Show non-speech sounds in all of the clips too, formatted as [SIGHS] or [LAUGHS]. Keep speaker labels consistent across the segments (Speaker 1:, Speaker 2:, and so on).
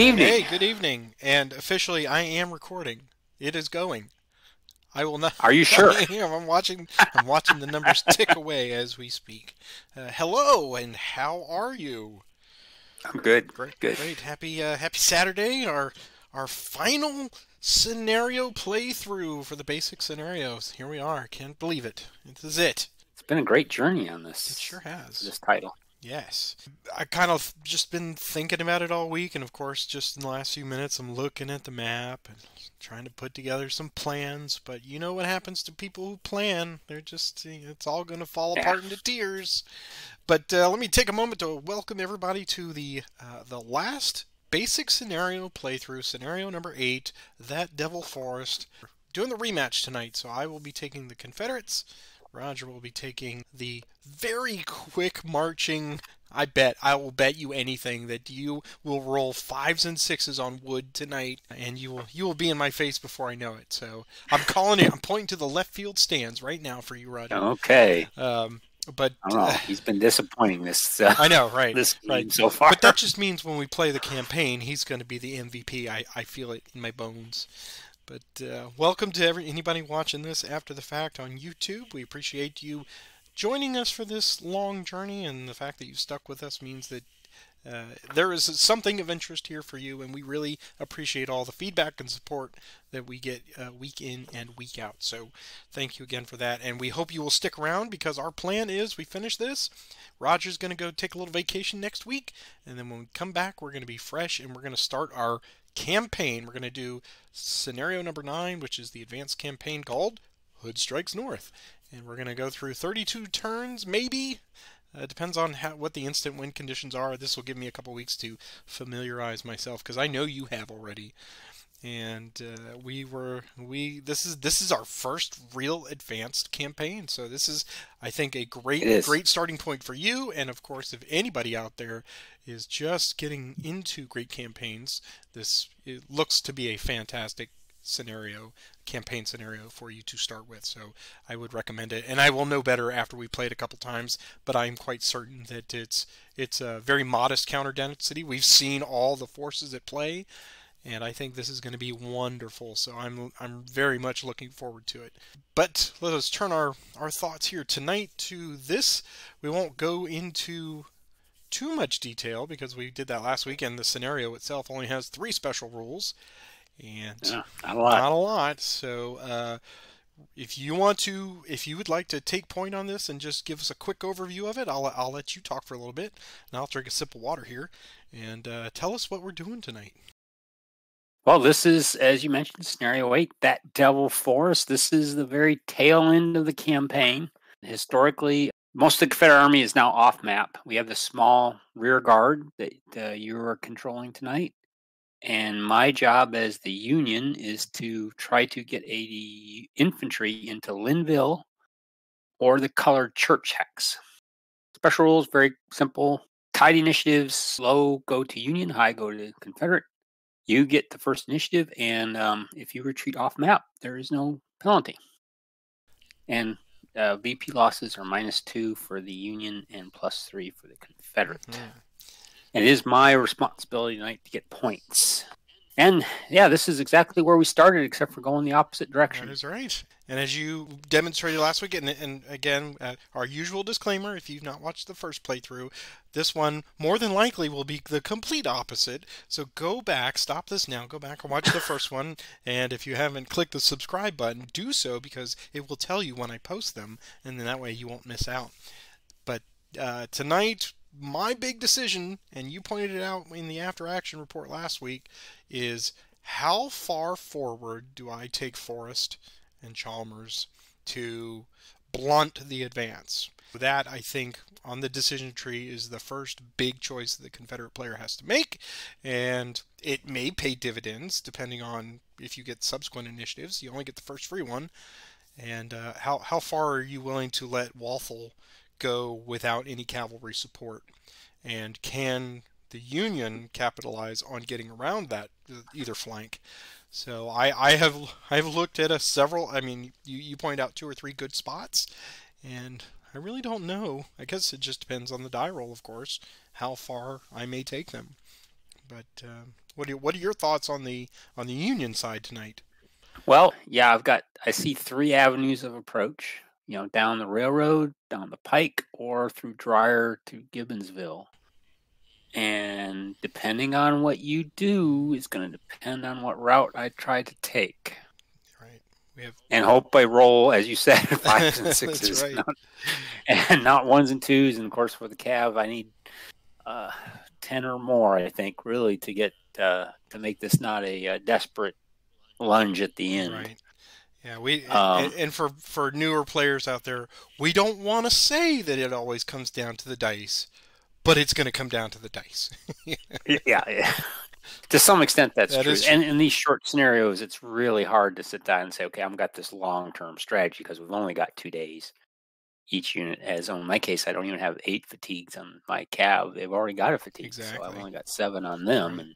Speaker 1: Good evening.
Speaker 2: Hey, good evening. And officially, I am recording. It is going. I will not.
Speaker 1: Are you [LAUGHS] sure?
Speaker 2: I'm watching. I'm watching the numbers [LAUGHS] tick away as we speak. Uh, hello, and how are you?
Speaker 1: I'm good.
Speaker 2: Great,
Speaker 1: Good.
Speaker 2: great. Happy, uh, happy Saturday. Our our final scenario playthrough for the basic scenarios. Here we are. Can't believe it. This is it.
Speaker 1: It's been a great journey on this.
Speaker 2: It sure has.
Speaker 1: This title.
Speaker 2: Yes. I kind of just been thinking about it all week, and of course, just in the last few minutes, I'm looking at the map and trying to put together some plans. But you know what happens to people who plan? They're just, it's all going to fall apart into tears. But uh, let me take a moment to welcome everybody to the uh, the last basic scenario playthrough, scenario number eight, that Devil Forrest. Doing the rematch tonight, so I will be taking the Confederates. Roger will be taking the very quick marching. I bet, I will bet you anything that you will roll fives and sixes on wood tonight, and you will you will be in my face before I know it. So I'm calling it. I'm pointing to the left field stands right now for you, Roger.
Speaker 1: Okay.
Speaker 2: Um, but
Speaker 1: I don't know.
Speaker 2: uh,
Speaker 1: He's been disappointing this uh,
Speaker 2: I know, right?
Speaker 1: this
Speaker 2: right.
Speaker 1: so far.
Speaker 2: But that just means when we play the campaign, he's going to be the MVP. I, I feel it in my bones. But uh, welcome to every anybody watching this after the fact on YouTube. We appreciate you joining us for this long journey, and the fact that you stuck with us means that uh, there is something of interest here for you, and we really appreciate all the feedback and support that we get uh, week in and week out. So, thank you again for that, and we hope you will stick around because our plan is we finish this. Roger's going to go take a little vacation next week, and then when we come back, we're going to be fresh and we're going to start our campaign. We're going to do scenario number nine, which is the advanced campaign called Hood Strikes North, and we're going to go through 32 turns, maybe. Uh, depends on how, what the instant win conditions are. This will give me a couple weeks to familiarize myself because I know you have already. And uh, we were we this is this is our first real advanced campaign. So this is I think a great great starting point for you. And of course, if anybody out there is just getting into great campaigns, this it looks to be a fantastic scenario campaign scenario for you to start with. So i would recommend it. And i will know better after we play it a couple times but i'm quite certain that it's it's a very modest counter density we've seen all the forces at play and i think this is going to be wonderful so i'm i'm very much looking forward to it but let us turn our our thoughts here tonight to this we won't go into too much detail because we did that last week and the scenario itself only has three special rules and
Speaker 1: Yeah, not a lot.
Speaker 2: not a lot. So, uh, if you want to, if you would like to take point on this and just give us a quick overview of it, I'll, I'll let you talk for a little bit, and I'll drink a sip of water here, and uh, tell us what we're doing tonight.
Speaker 1: Well, this is, as you mentioned, scenario eight, that Devil Forrest. This is the very tail end of the campaign. Historically, most of the Confederate Army is now off map. We have the small rear guard that uh, you are controlling tonight. And my job as the Union is to try to get a infantry into Lynnville or the colored church hex. Special rules, very simple. Tied initiatives, low go to Union, high go to Confederate you get the first initiative, and um, if you retreat off map, there is no penalty. And uh, VP losses are minus two for the Union and plus three for the Confederate.
Speaker 2: Mhm.
Speaker 1: And it is my responsibility tonight to get points. And yeah, this is exactly where we started, except for going the opposite direction.
Speaker 2: is right. And as you demonstrated last week, and, and again, uh, our usual disclaimer if you've not watched the first playthrough, this one more than likely will be the complete opposite. So go back, stop this now, go back and watch the first one. And if you haven't clicked the subscribe button, do so because it will tell you when I post them, and then that way you won't miss out. But uh, tonight, my big decision, and you pointed it out in the after action report last week, is how far forward do I take Forrest and Chalmers to blunt the advance? That, I think, on the decision tree is the first big choice that the Confederate player has to make, and it may pay dividends depending on if you get subsequent initiatives. You only get the first free one, and uh, how how far are you willing to let Walthall go without any cavalry support? And can the Union capitalize on getting around that uh, either flank? So I, I have I've looked at a several. I mean, you, you point out two or three good spots, and I really don't know. I guess it just depends on the die roll, of course, how far I may take them. But um, what are what are your thoughts on the on the Union side tonight?
Speaker 1: Well, yeah, I've got I see three avenues of approach. You know, down the railroad, down the pike, or through Dreier to Gibbonsville. And depending on what you do is going to depend on what route I try to take.
Speaker 2: Right. We have
Speaker 1: And hope I roll, as you said, [LAUGHS] [LAUGHS] fives and sixes,
Speaker 2: right.
Speaker 1: not- [LAUGHS] and not ones and twos. And of course, for the Cav, I need uh, ten or more. I think really to get uh, to make this not a, uh desperate lunge at the end.
Speaker 2: Right. Yeah, we
Speaker 1: Um,
Speaker 2: and, and for for newer players out there, we don't want to say that it always comes down to the dice, but it's going to come down to the dice.
Speaker 1: Yeah, [LAUGHS] yeah. to some extent, that's
Speaker 2: That
Speaker 1: true.
Speaker 2: true.
Speaker 1: And in these short scenarios, it's really hard to sit down and say, okay, I've got this long term strategy because we've only got two days. Each unit has, in my case, I don't even have eight fatigues on my cav. They've already got a fatigue, so I've only got seven on them.
Speaker 2: Right.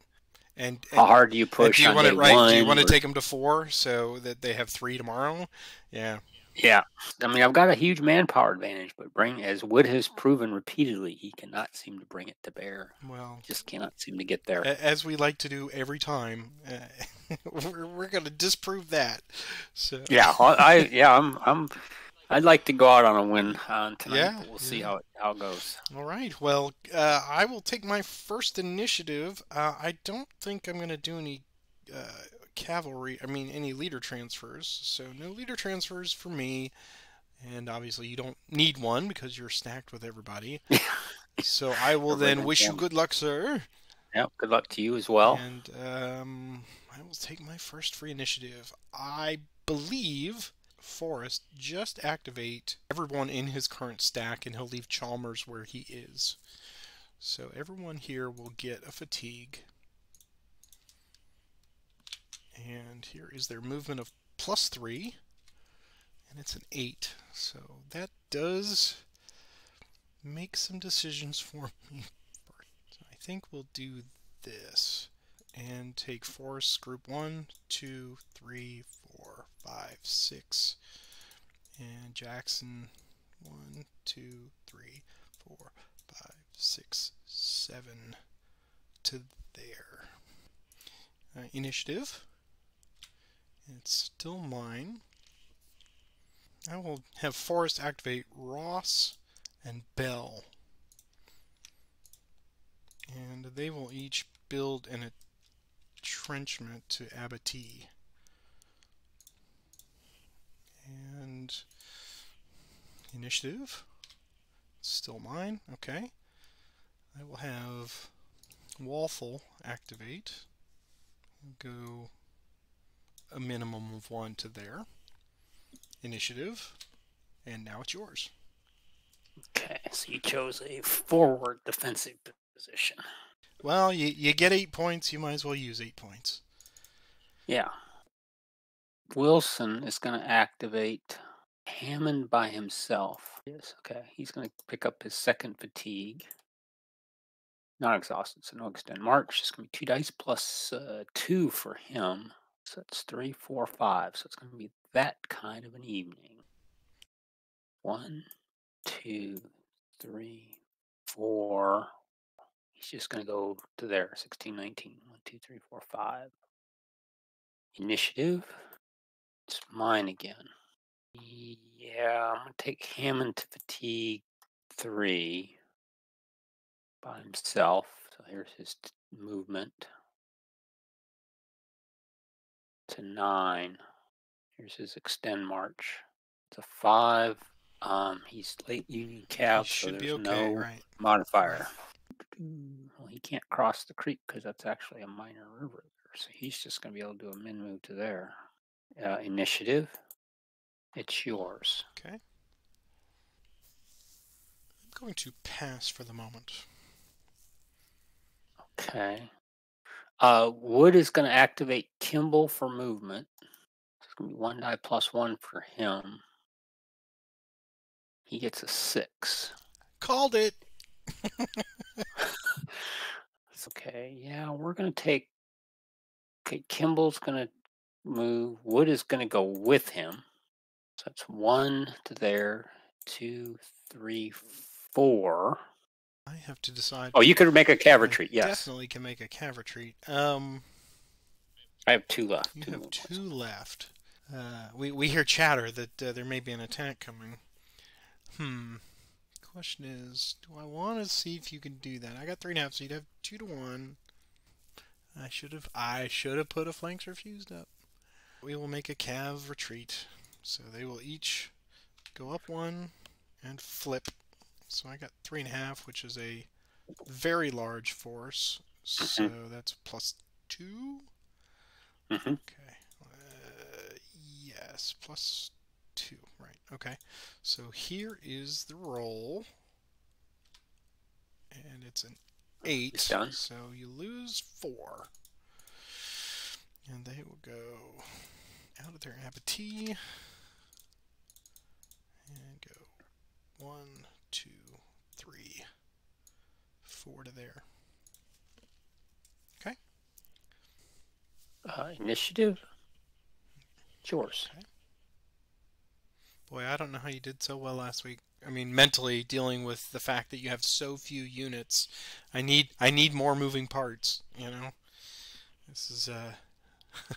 Speaker 1: And
Speaker 2: And,
Speaker 1: how hard do you push
Speaker 2: do you
Speaker 1: on
Speaker 2: want it right?
Speaker 1: one?
Speaker 2: Do you want to
Speaker 1: or-
Speaker 2: take them to four so that they have three tomorrow? Yeah.
Speaker 1: Yeah, I mean, I've got a huge manpower advantage, but bring as Wood has proven repeatedly, he cannot seem to bring it to bear.
Speaker 2: Well,
Speaker 1: Just cannot seem to get there.
Speaker 2: as we like to do every time, uh, [LAUGHS] we're, we're going to disprove that. So
Speaker 1: Yeah, I [LAUGHS] yeah, I'm I'm I'd like to go out on a win on tonight,
Speaker 2: Yeah,
Speaker 1: but we'll see
Speaker 2: yeah.
Speaker 1: how it how it goes.
Speaker 2: All right. Well, uh, I will take my first initiative. Uh, I don't think I'm going to do any uh, cavalry. I mean, any leader transfers. So no leader transfers for me. And obviously, you don't need one because you're stacked with everybody. [LAUGHS] so I will then wish you good luck, sir.
Speaker 1: Yep, good luck to you as well.
Speaker 2: And um, I will take my first free initiative. I believe Forrest just activate everyone in his current stack, and he'll leave Chalmers where he is. So everyone here will get a fatigue. And here is their movement of plus three, and it's an eight. So that does make some decisions [LAUGHS] for me. So I think we'll do this and take Forrest group one, two, three, four, five, six, and Jackson one, two, three, four, five, six, seven to there. Uh, initiative. It's still mine. I will have Forrest activate Ross and Bell. And they will each build an entrenchment to Abattis. And initiative. Still mine. Okay. I will have Walthall activate. Go a minimum of one to their Initiative. And now it's yours.
Speaker 1: Okay, so you chose a forward defensive position.
Speaker 2: Well, you, you get eight points, you might as well use eight points.
Speaker 1: Yeah. Wilson is going to activate Hammond by himself. Yes, okay. He's going to pick up his second fatigue. Not exhausted, so no extend march. It's going to be two dice plus uh, two for him. So that's three, four, five. So it's going to be that kind of an evening. One, two, three, four. He's just going to go to there. 16, 19. One, two, three, four, five. Initiative. It's mine again. Yeah, I'm gonna take Hammond to fatigue three by himself. So here's his movement to nine. Here's his extend march. It's a five. Um, he's late Union
Speaker 2: Cav,
Speaker 1: so there's
Speaker 2: okay,
Speaker 1: no
Speaker 2: right?
Speaker 1: modifier. Well, he can't cross the creek because that's actually a minor river there. So he's just going to be able to do a min move to there. Uh, initiative. It's yours.
Speaker 2: Okay. I'm going to pass for the moment.
Speaker 1: Okay. Uh, Wood is going to activate Kimball for movement. It's going to be one die plus one for him. He gets a six.
Speaker 2: Called it. [LAUGHS]
Speaker 1: It's okay. Yeah, we're going to take. Okay, Kimball's going to move. Wood is going to go with him. So that's one to there, two, three, four.
Speaker 2: I have to decide.
Speaker 1: Oh, you could make a cav retreat. Yes,
Speaker 2: Definitely can make a cav retreat. Um,
Speaker 1: I have two left.
Speaker 2: you
Speaker 1: two
Speaker 2: have two left. Uh, we we hear chatter that uh, there may be an attack coming. Hmm. Question is, do I want to see if you can do that? I got three and a half, so you'd have two to one. I should have I should have put a flanks refused up. We will make a cav retreat, so they will each go up one and flip. So I got three and a half, which is a very large force. So that's plus two.
Speaker 1: Mhm.
Speaker 2: Okay. Uh, yes, plus two. Right. Okay. So here is the roll, and it's an eight.
Speaker 1: It's done.
Speaker 2: So you lose four, and they will go out of their abatis and go one, two, three, four to there. Okay.
Speaker 1: Uh, initiative. It's yours.
Speaker 2: Boy, I don't know how you did so well last week. I mean, mentally dealing with the fact that you have so few units. I need I need more moving parts, you know. This is uh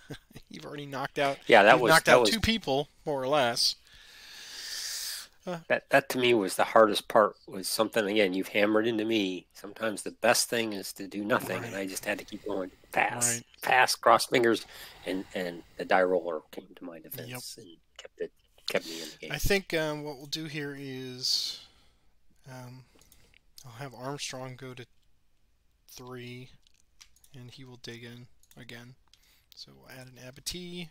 Speaker 2: [LAUGHS] you've already knocked out
Speaker 1: Yeah, that was
Speaker 2: knocked
Speaker 1: that
Speaker 2: out
Speaker 1: was
Speaker 2: two people, more or less.
Speaker 1: That that to me was the hardest part. Was something again you've hammered into me. Sometimes the best thing is to do nothing, and I just had to keep going fast,
Speaker 2: Right.
Speaker 1: fast, cross fingers, and and the die roller came to my defense and kept it kept me in the game.
Speaker 2: I think um, what we'll do here is um, I'll have Armstrong go to three, and he will dig in again. So we'll add an abatis,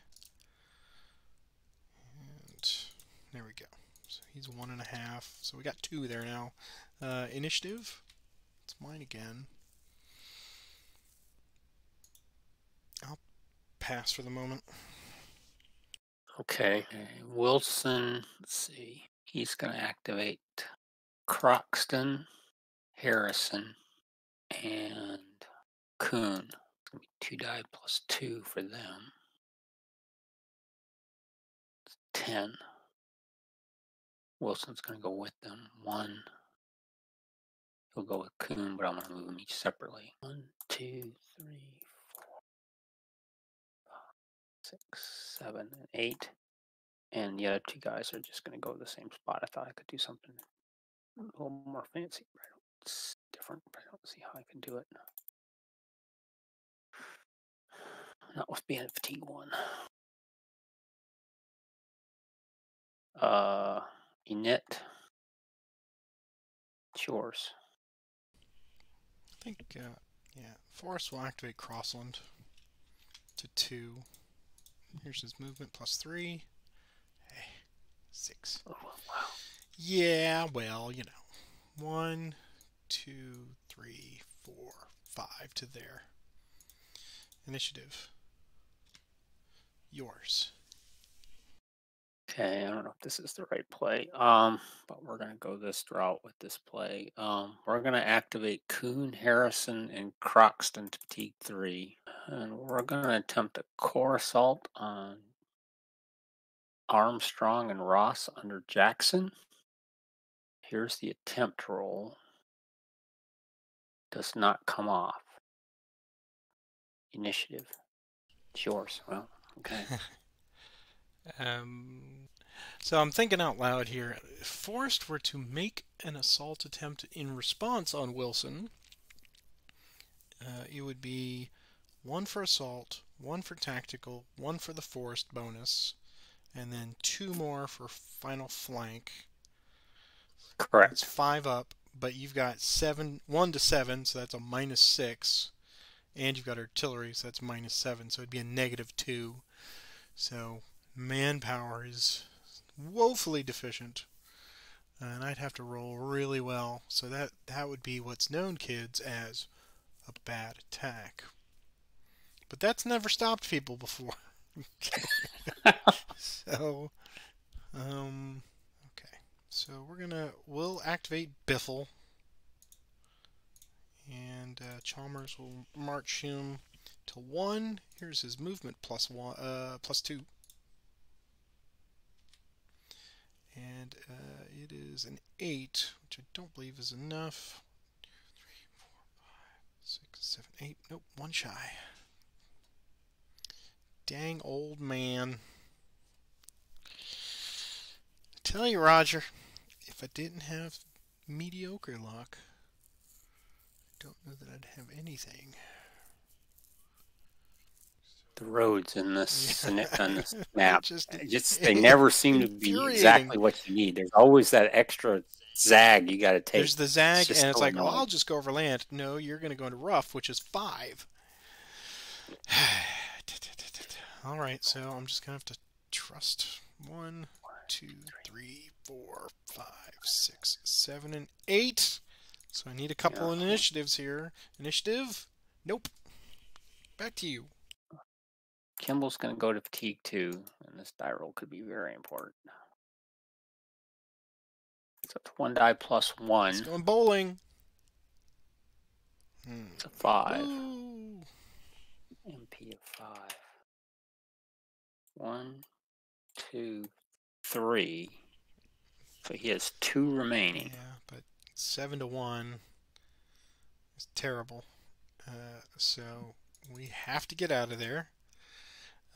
Speaker 2: and there we go. So he's one and a half. So we got two there now. Uh, initiative. It's mine again. I'll pass for the moment.
Speaker 1: Okay. Wilson, let's see. He's going to activate Croxton, Harrison, and be two die plus two for them. It's 10. Wilson's going to go with them. One. He'll go with Coon, but I'm going to move them each separately. One, two, three, four, five, six, seven, and eight. And the other two guys are just going to go to the same spot. I thought I could do something a little more fancy, but I don't, different, but I don't see how I can do it. Not with being at fatigue one. Uh, Enit. It's yours.
Speaker 2: I think, uh, yeah, Forrest will activate Crossland to two. Here's his movement plus three. Hey, six.
Speaker 1: Oh, wow.
Speaker 2: Yeah, well, you know, one, two, three, four, five to there. Initiative. Yours.
Speaker 1: Okay, I don't know if this is the right play. Um, but we're gonna go this route with this play. Um, we're gonna activate Coon, Harrison, and Croxton to fatigue three, and we're gonna attempt a corps assault on Armstrong and Ross under Jackson. Here's the attempt roll. Does not come off. Initiative. It's yours. Well, okay. [LAUGHS]
Speaker 2: Um, so I'm thinking out loud here. If Forrest were to make an assault attempt in response on Wilson, uh, it would be one for assault, one for tactical, one for the Forrest bonus, and then two more for final flank. It's
Speaker 1: Correct.
Speaker 2: five up, but you've got seven, one to seven, so that's a minus six, and you've got artillery, so that's minus seven, so it'd be a negative two. So manpower is woefully deficient, and I'd have to roll really well. So that that would be what's known, kids, as a bad attack. But that's never stopped people before. [LAUGHS] so, um, okay. So we're gonna we'll activate Biffle, and uh, Chalmers will march him to one. Here's his movement plus one, uh, plus two, and uh, it is an eight, which I don't believe is enough. 6 seven, eight. Nope, one shy. Dang old man. I tell you, Roger, if I didn't have mediocre luck, I don't know that I'd have anything.
Speaker 1: The roads in this [LAUGHS] on this [LAUGHS] map, just,
Speaker 2: Just-
Speaker 1: they [LAUGHS] never seem to be exactly what you need. There's always that extra zag you got to take.
Speaker 2: There's the zag,
Speaker 1: just
Speaker 2: and it's like, oh,
Speaker 1: annoying.
Speaker 2: I'll just go over land. No, you're going to go into rough, which is five. [SIGHS] All right, so I'm just going to have to trust one, two, three, four, five, six, seven, and eight. So I need a couple
Speaker 1: Yeah.
Speaker 2: of initiatives here. Initiative? Nope. Back to you.
Speaker 1: Kimball's going to go to fatigue two, and this die roll could be very important. So it's one die plus one.
Speaker 2: It's going bowling. Hmm.
Speaker 1: It's a five.
Speaker 2: Ooh.
Speaker 1: MP of five. One, two, three. So he has two remaining.
Speaker 2: Yeah, but seven to one is terrible. Uh, so we have to get out of there.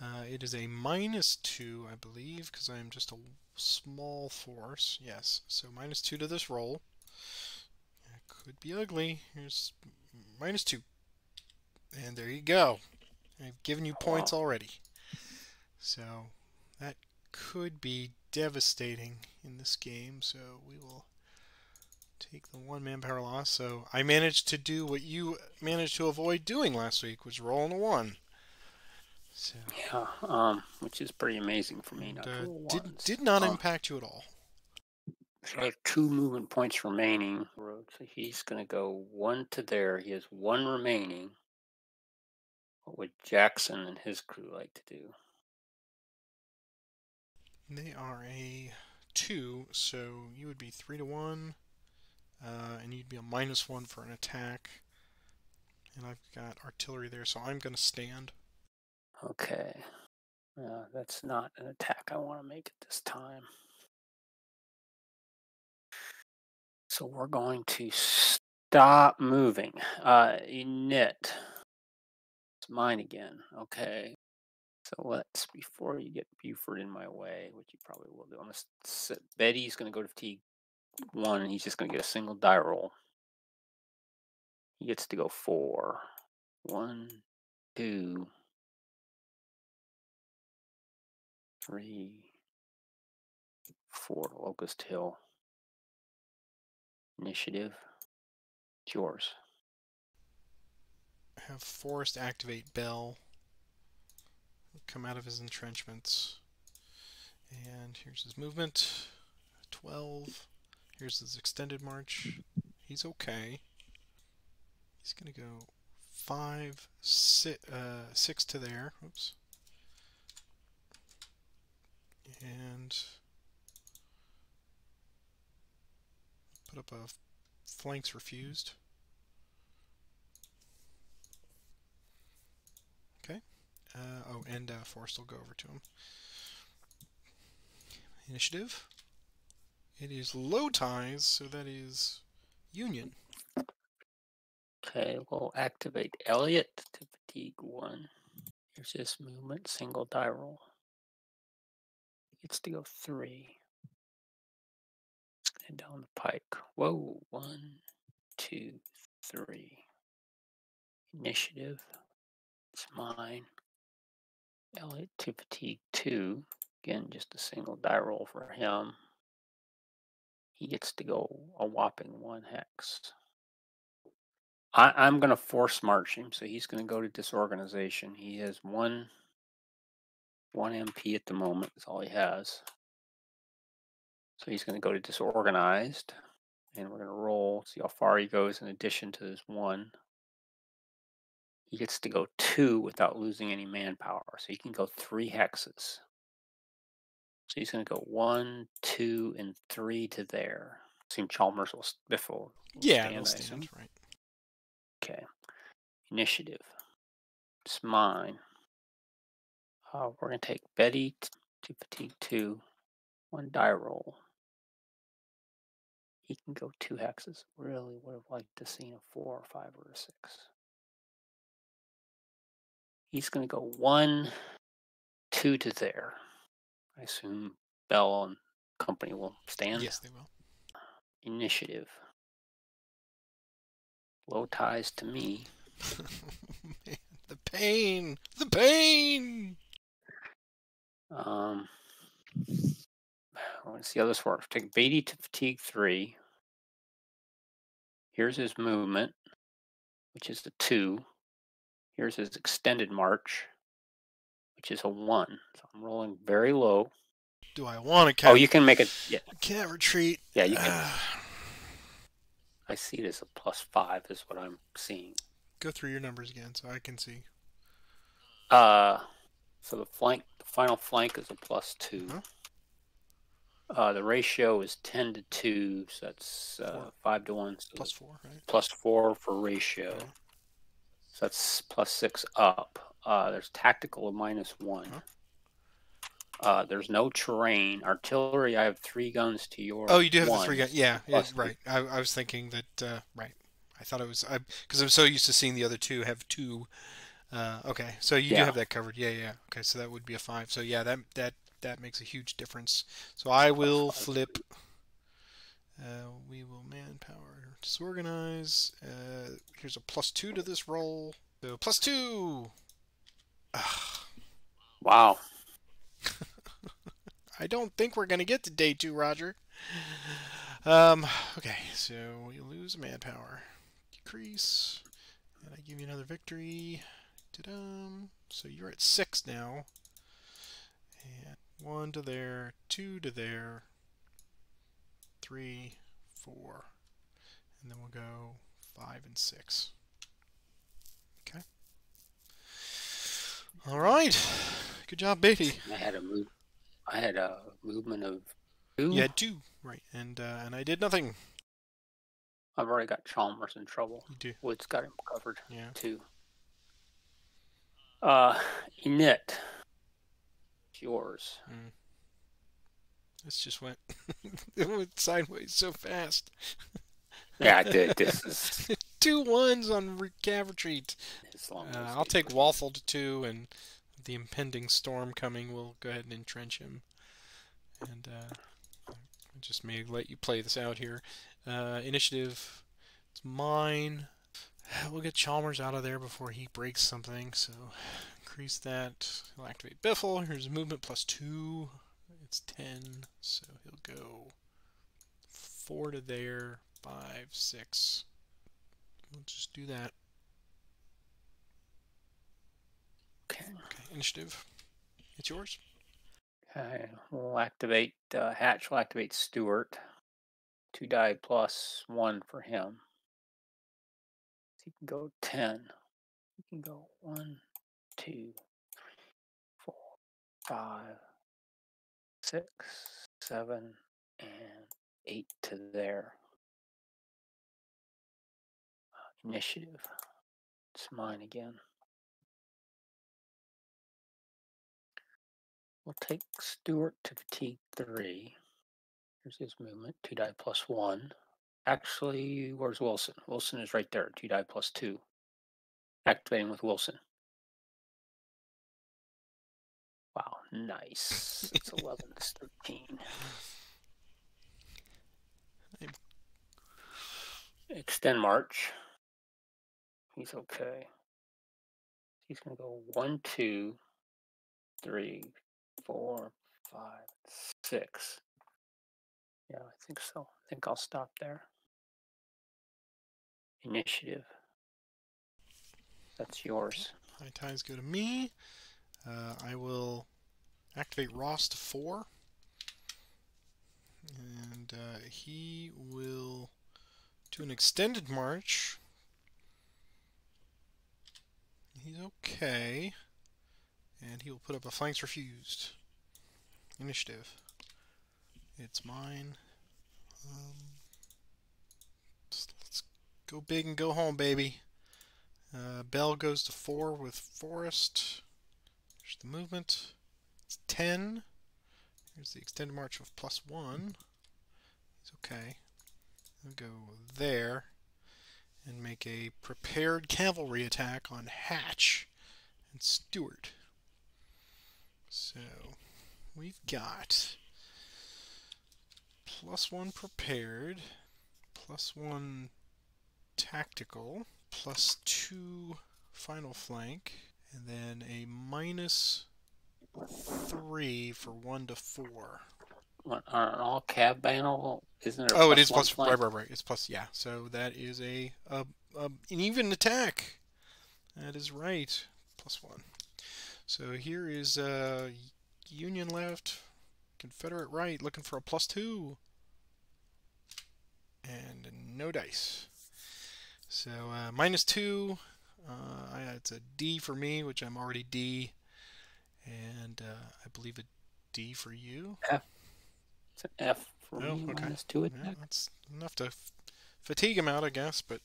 Speaker 2: Uh, it is a minus two, I believe, because I am just a small force. Yes, so minus two to this roll. Could be ugly. Here's minus two. And there you go. I've given you points already. So that could be devastating in this game. So we will take the one manpower loss. So I managed to do what you managed to avoid doing last week, which was rolling a one. So
Speaker 1: Yeah, um, which is pretty amazing for me. Not
Speaker 2: uh, did did not
Speaker 1: Um,
Speaker 2: impact you at all.
Speaker 1: So I have two movement points remaining. So he's going to go one to there. He has one remaining. What would Jackson and his crew like to do?
Speaker 2: They are a two, so you would be three to one, uh, and you'd be a minus one for an attack. And I've got artillery there, so I'm going to stand.
Speaker 1: Okay. Uh, that's not an attack I want to make at this time. So we're going to stop moving. Uh, knit. It's mine again. Okay. So let's, before you get Buford in my way, which you probably will do, I'm going to sit. Beatty's going to go to T1 and he's just going to get a single die roll. He gets to go four. One, two, three, four. Locust Hill. Initiative. It's yours.
Speaker 2: Have Forrest activate Bell. Come out of his entrenchments. And here's his movement. 12. Here's his extended march. He's okay. He's going to go 5, si- uh, 6 to there. Oops. And put up a flanks refused. Okay. Uh, oh, and uh, Forrest will go over to him. Initiative. It is low ties, so that is Union.
Speaker 1: Okay, we'll activate Elliot to fatigue one. Here's his movement, single die roll. Gets to go three. Let's down the pike. Whoa, one, two, three. Initiative. It's mine. Elliot to fatigue two. Again, just a single die roll for him. He gets to go a whopping one hex. I, I'm going to force march him, so he's going to go to disorganization. He has one one MP at the moment. That's all he has. So he's going to go to disorganized, and we're going to roll. See how far he goes in addition to this one. He gets to go two without losing any manpower, so he can go three hexes. So he's going to go one, two, and three to there. Seem Chalmers will, s- Biff will, will
Speaker 2: Yeah,
Speaker 1: stand, I assume.
Speaker 2: stand, right.
Speaker 1: Okay. Initiative. It's mine. Uh, we're going to take Beatty t- to fatigue two, one die roll. He can go two hexes. Really would have liked to seen a four, or five, or a six. He's going to go one, two to there. I assume Bell and company will stand.
Speaker 2: Yes, they will.
Speaker 1: Initiative. Low ties to me. [LAUGHS]
Speaker 2: Man, the pain, the pain.
Speaker 1: Um, what's the others for? Take Beatty to fatigue three. Here's his movement, which is the two. Here's his extended march, which is a one. So I'm rolling very low.
Speaker 2: Do I want to?
Speaker 1: Oh, you can make it. Yeah,
Speaker 2: can't retreat.
Speaker 1: yeah, you can. I see it as a plus five, is what I'm seeing.
Speaker 2: Go through your numbers again so I can see.
Speaker 1: Uh, so the flank, the final flank is a plus two. Uh, the ratio is ten to two, so that's uh, five to one. So
Speaker 2: Plus four, right?
Speaker 1: plus four for ratio.
Speaker 2: Okay.
Speaker 1: So that's plus six up. Uh, there's tactical of minus one.
Speaker 2: Huh.
Speaker 1: Uh, there's no terrain. Artillery, I have three guns to your.
Speaker 2: Oh, you do have the three guns. Yeah, yeah, right. I, I was thinking that. Uh, right. I thought it was I because I'm so used to seeing the other two have two. Uh, okay, so you do have that covered. Yeah, yeah. Okay, so that would be a five. So yeah, that that that makes a huge difference. So I will flip. Uh, we will manpower disorganize. Uh, here's a plus two to this roll. So plus two. Ah,
Speaker 1: Wow. [LAUGHS]
Speaker 2: I don't think we're gonna get to day two, Roger. Um, okay, so we lose manpower, decrease, and I give you another victory. So you're at six now. And one to there, two to there, three, four, and then we'll go five and six. Okay. All right. Good job, Beatty.
Speaker 1: I had a move. I had a movement of two.
Speaker 2: You had two, right? And uh, and I did nothing.
Speaker 1: I've already got Chalmers in trouble.
Speaker 2: You do,
Speaker 1: Wood's got him covered
Speaker 2: yeah.
Speaker 1: too. Uh. It's yours.
Speaker 2: This just went [LAUGHS] it went sideways so fast. [LAUGHS]
Speaker 1: Yeah, I did. This [LAUGHS] is
Speaker 2: Two ones on cav retreat. Uh, I'll take Walthall to two, and the impending storm coming, we'll go ahead and entrench him. And uh, I just may let you play this out here. Uh, initiative, it's mine. [SIGHS] We'll get Chalmers out of there before he breaks something, so increase that. He'll activate Biffle. Here's movement plus two. It's ten, so he'll go four to there, five, six. We'll just do that.
Speaker 1: Okay.
Speaker 2: Okay, initiative. It's yours.
Speaker 1: Okay, we'll activate uh, Hatch. Will activate Stewart. Two die plus one for him. He can go ten. He can go one, two, four, five, six, seven, and eight to there. Uh, initiative. It's mine again. We'll take Stewart to fatigue three. Here's his movement, two die plus one. Actually, where's Wilson? Wilson is right there, two die plus two. Activating with Wilson. Wow, nice. It's [LAUGHS] 11, it's 13.
Speaker 2: I'm-
Speaker 1: Extend March. He's okay. He's going to go one, two, three, four, five, six. Yeah, I think so. I think I'll stop there. Initiative. That's yours.
Speaker 2: High ties go to me. Uh, I will activate Ross to four. And uh, he will do an extended march. He's okay. And he will put up a flanks refused. Initiative. It's mine. Um, go big and go home, baby. Uh, Bell goes to four with Forrest. There's the movement. It's ten. Here's the extended march of plus one. It's okay. I'll go there and make a prepared cavalry attack on Hatch. And Stuart. So we've got plus one prepared, plus one tactical, plus two final flank, and then a minus three for one to four.
Speaker 1: What, on all cav battle, isn't it?
Speaker 2: Oh, it is plus right, right, right. It's plus yeah. So that is a, a, a an even attack. That is right. Plus one. So here is uh, Union left, Confederate right, looking for a plus two. And no dice. So uh, minus two. Uh, it's a D for me, which I'm already D. And uh, I believe a D for you.
Speaker 1: F. It's an F for oh, me. Okay. Minus two attack.
Speaker 2: Yeah, that's enough to fatigue him out, I guess, but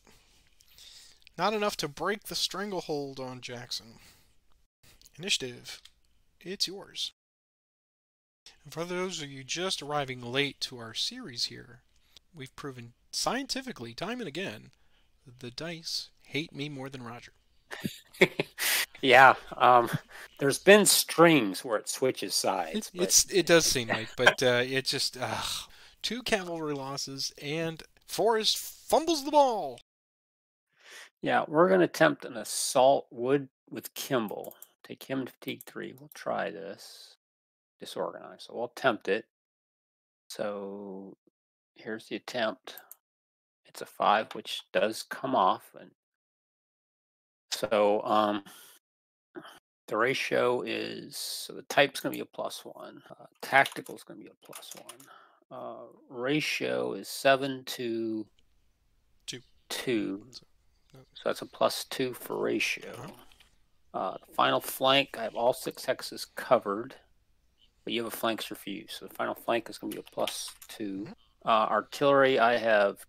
Speaker 2: not enough to break the stranglehold on Jackson. Initiative. It's yours. And for those of you just arriving late to our series here, we've proven scientifically, time and again, the dice hate me more than Roger. [LAUGHS]
Speaker 1: yeah, um, there's been strings where it switches sides.
Speaker 2: It, it's it does seem like, but uh, it just uh, two cavalry losses and Forrest fumbles the ball.
Speaker 1: Yeah, we're going to attempt an assault wood with Kimball. Take him to fatigue three. We'll try this. Disorganized. So we'll attempt it. So here's the attempt. It's a five, which does come off. And so um, the ratio is so the type's going to be a plus one. Uh, tactical is going to be a plus one. Uh, ratio is seven to
Speaker 2: two.
Speaker 1: Two. So that's a plus two for ratio. Uh-huh. Uh, final flank, I have all six hexes covered, but you have a flanks refused. So the final flank is going to be a plus two. Mm-hmm. Uh, artillery, I have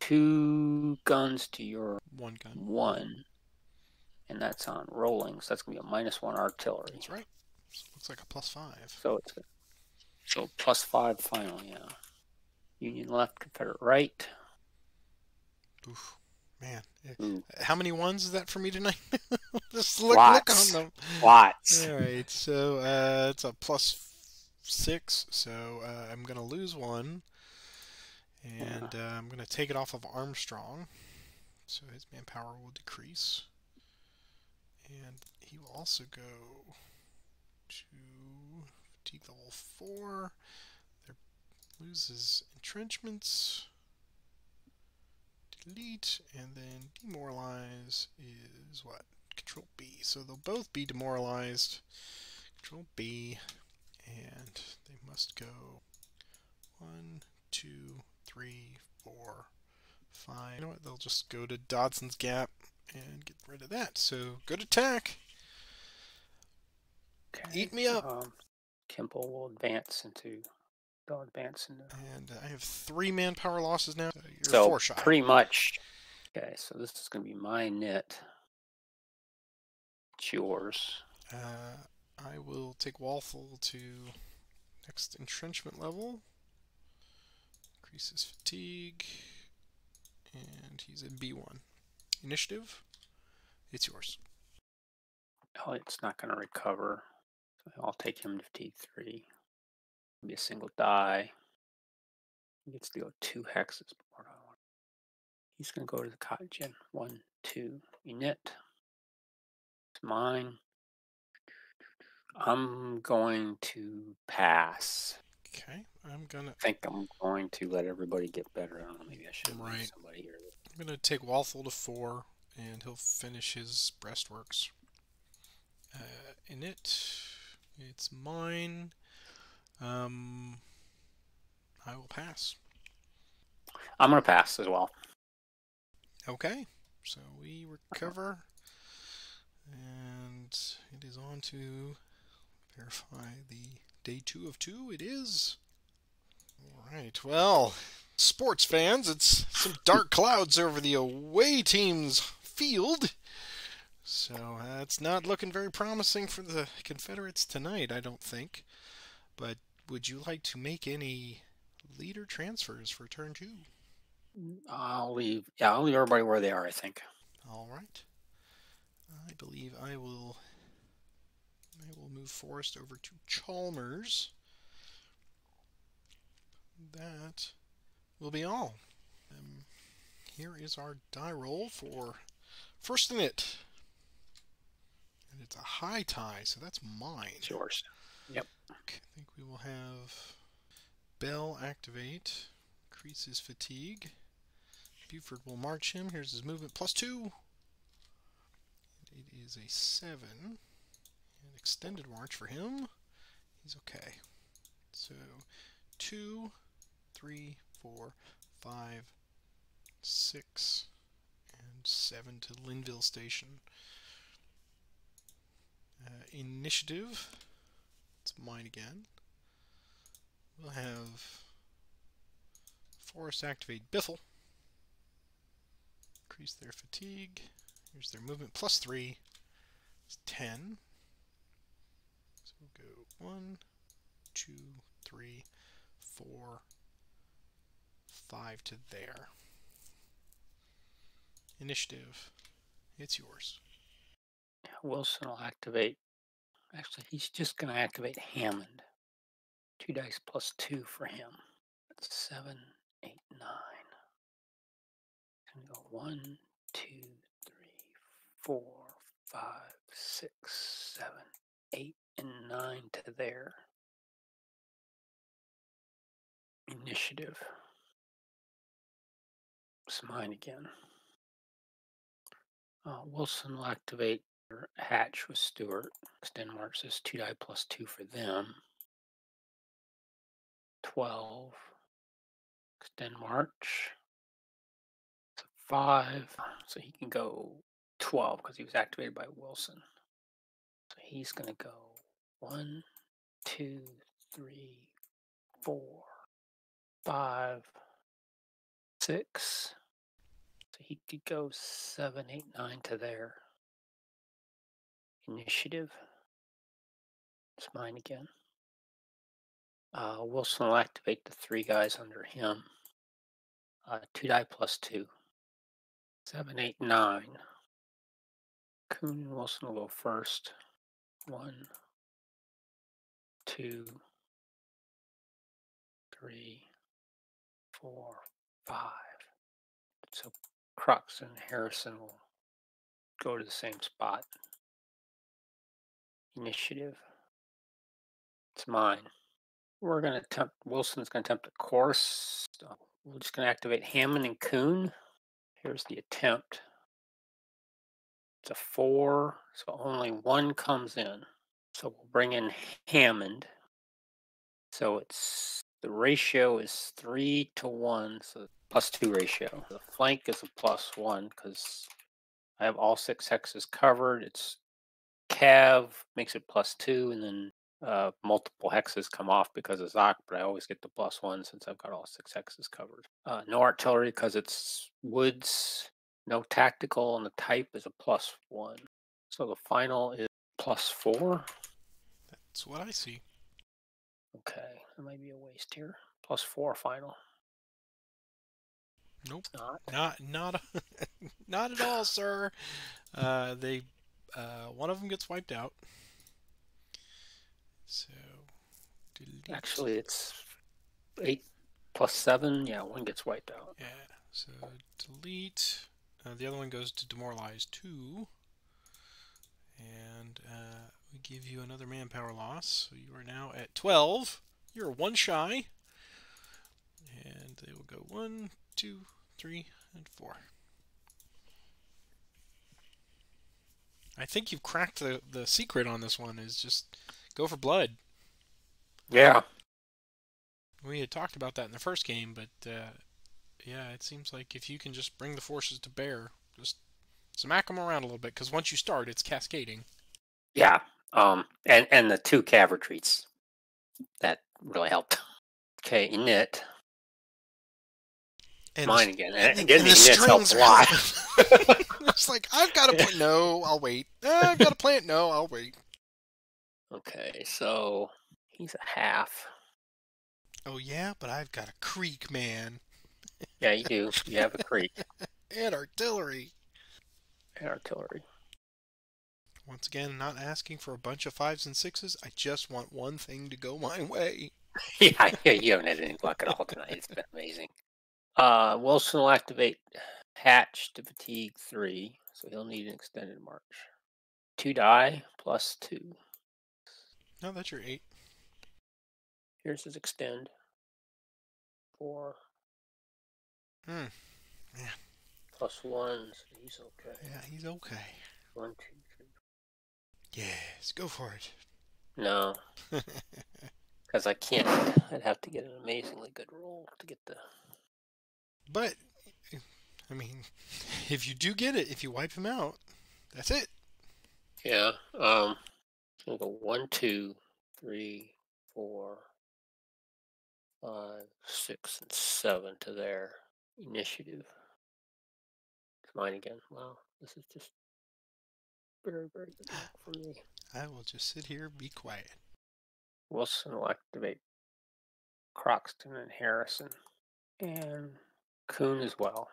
Speaker 1: two guns to your
Speaker 2: one gun.
Speaker 1: One. And that's on rolling, so that's to be a minus one artillery.
Speaker 2: That's right. So looks like a plus five.
Speaker 1: So it's a, so plus five final, yeah. Union left, Confederate right.
Speaker 2: Oof. Man, mm. how many ones is that for me tonight? [LAUGHS] Just look, look on them.
Speaker 1: Lots.
Speaker 2: All right, so uh, it's a plus six, so uh, I'm going to lose one. And uh, I'm going to take it off of Armstrong. So his manpower will decrease. And he will also go to fatigue level 4. There loses entrenchments delete, and then demoralize is what? Control B. So they'll both be demoralized. Control B, and they must go one, two, three, four, five. You know what? They'll just go to Dodson's Gap and get rid of that. So good attack. Okay. Eat me up. Um,
Speaker 1: Kimball will advance into They'll advance into.
Speaker 2: And I have three manpower losses now.
Speaker 1: So, so pretty much. Okay, so this is going to be my knit. It's yours.
Speaker 2: Uh, I will take Walthall to next entrenchment level. Increases fatigue. And he's in B1. Initiative. It's yours.
Speaker 1: Oh, it's not going to recover. So I'll take him to fatigue 3 be a single die. He gets to go two hexes. He's going to go to the cotton. One, two, unit. It's mine. I'm going to pass.
Speaker 2: Okay, I'm gonna.
Speaker 1: I think I'm going to let everybody get better. I don't know. Maybe I should right. somebody here.
Speaker 2: I'm gonna take Walthall to four, and he'll finish his breastworks. Uh, in it, it's mine. Um, I will pass.
Speaker 1: I'm going to pass as well.
Speaker 2: Okay, so we recover, and it is on to verify the day two of two. It is. All right, well, sports fans, it's some dark clouds over the away team's field. So uh, it's not looking very promising for the Confederates tonight, I don't think. But would you like to make any leader transfers for turn two?
Speaker 1: I'll leave. Yeah, I'll leave everybody where they are. I think.
Speaker 2: All right. I believe I will move Forrest over to Chalmers. That will be all. Um, here is our die roll for first in it. And it's a high tie, so that's mine.
Speaker 1: It's yours. Yep.
Speaker 2: Okay, I think we will have Bell activate, increase his fatigue. Buford will march him. Here's his movement plus two. It is a seven. Extended march for him. He's okay. So two, three, four, five, six, and seven to Lynnville Station. Uh, initiative. It's mine again. We'll have Forrest activate Biffle. Increase their fatigue. Here's their movement plus three. It's ten. One, two, three, four, five to there. Initiative. It's yours.
Speaker 1: Wilson will activate. Actually, he's just going to activate Hammond. Two dice plus two for him. That's seven, eight, nine. Gonna go one, two, three, four, five, six, seven, eight, and nine to their Initiative. It's mine again. Uh, Wilson will activate Hatch with Stewart. Denmark says two die plus two for them. 12. Extend March. So 5. So he can go 12 because he was activated by Wilson. So he's going to go 1, 2, 3, 4, 5, 6. So he could go seven, eight, nine to there. Initiative. It's mine again. Uh, Wilson will activate the three guys under him. Uh, two die plus two. Seven, eight, nine. Coon and Wilson will go first. One, two, three, four, five. So Crux and Harrison will go to the same spot. Initiative. It's mine. We're going to attempt, Wilson's going to attempt a course. So we're just going to activate Hammond and Coon. Here's the attempt. It's a four, so only one comes in. So we'll bring in Hammond. So it's the ratio is three to one, so plus two ratio. The flank is a plus one because I have all six hexes covered. It's Cav makes it plus two, and then uh, multiple hexes come off because of Zoc, but I always get the plus one since I've got all six hexes covered. Uh, no artillery because it's woods. No tactical, and the type is a plus one. So the final is plus four.
Speaker 2: That's what I see.
Speaker 1: Okay, that might be a waste here. Plus four final.
Speaker 2: Nope.
Speaker 1: Not.
Speaker 2: Not not [LAUGHS] not at all, sir. [LAUGHS] Uh, they uh, one of them gets wiped out. So delete.
Speaker 1: Actually, it's eight plus seven. Yeah, one gets wiped out.
Speaker 2: Yeah. So delete. Uh, the other one goes to demoralize two. And uh, we give you another manpower loss. So you are now at 12. You're one shy. And they will go one, two, three, and four. I think you've cracked the, the secret on this one is just go for blood.
Speaker 1: Yeah.
Speaker 2: We had talked about that in the first game, but uh, yeah, it seems like if you can just bring the forces to bear, just smack them around a little bit, because once you start, it's cascading.
Speaker 1: Yeah. Um. And and the two cav retreats that really helped. [LAUGHS] Okay, init.
Speaker 2: And
Speaker 1: Mine again. And,
Speaker 2: and,
Speaker 1: getting
Speaker 2: and
Speaker 1: the
Speaker 2: the
Speaker 1: helps
Speaker 2: strings
Speaker 1: a lot. [LAUGHS]
Speaker 2: it's like I've got to put no, I'll wait. Eh, I've got to plant. No, I'll wait.
Speaker 1: Okay, so he's a half.
Speaker 2: Oh yeah, but I've got a creek, man,
Speaker 1: Yeah, you do. You have a creek [LAUGHS]
Speaker 2: and artillery.
Speaker 1: And artillery.
Speaker 2: Once again, not asking for a bunch of fives and sixes. I just want one thing to go my way. [LAUGHS]
Speaker 1: yeah, yeah, you haven't had any luck at all tonight. It's been amazing. Uh, Wilson will activate Hatch to fatigue three, so he'll need an extended march. Two die plus two.
Speaker 2: No, that's your eight.
Speaker 1: Here's his extend. Four
Speaker 2: Hmm. Yeah.
Speaker 1: Plus one, so he's okay.
Speaker 2: Yeah, he's okay.
Speaker 1: One, two, three.
Speaker 2: Yes, go for it.
Speaker 1: No, [LAUGHS] because I can't. I'd have to get an amazingly good roll to get the.
Speaker 2: but, I mean, [LAUGHS] if you do get it, if you wipe him out, that's it.
Speaker 1: Yeah. Um. Gonna go one, two, three, four, five, six, and seven to their initiative. Mine again. Wow, this is just very, very good for me. [SIGHS]
Speaker 2: I will just sit here, be quiet.
Speaker 1: Wilson will activate Croxton and Harrison. And Coon as well.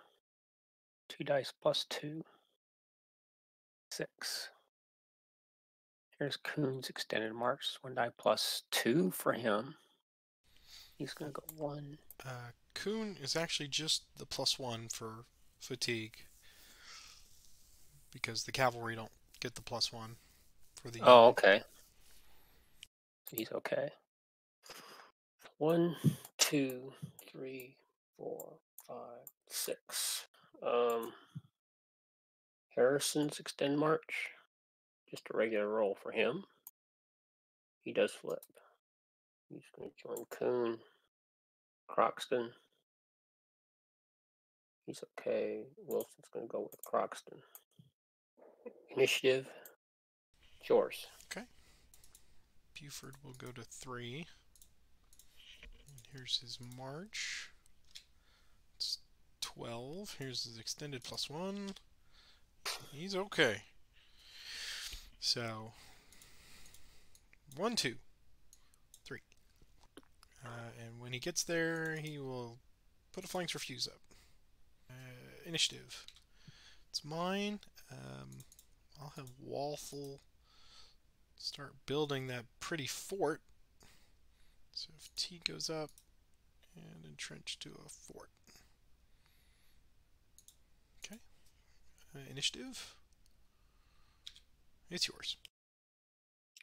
Speaker 1: Two dice plus two. Six. Here's Coon's extended march. One die plus two for him. He's gonna go one.
Speaker 2: Uh, Coon is actually just the plus one for fatigue because the cavalry don't get the plus one for the.
Speaker 1: Oh, okay. He's okay. One, two, three, four, five, six. Um, Harrison's extend march. Just a regular roll for him. He does flip. He's going to join Coon. Croxton. He's okay. Wilson's going to go with Croxton. Initiative. It's yours. Okay.
Speaker 2: Buford will go to three. And here's his march. It's 12. Here's his extended plus one. He's okay. So, one, two, three. Uh, and when he gets there, he will put a flanks refused up. Uh, initiative. It's mine. Um, I'll have Walthall start building that pretty fort. So if T goes up and entrench to a fort. Okay. Uh, initiative. It's yours.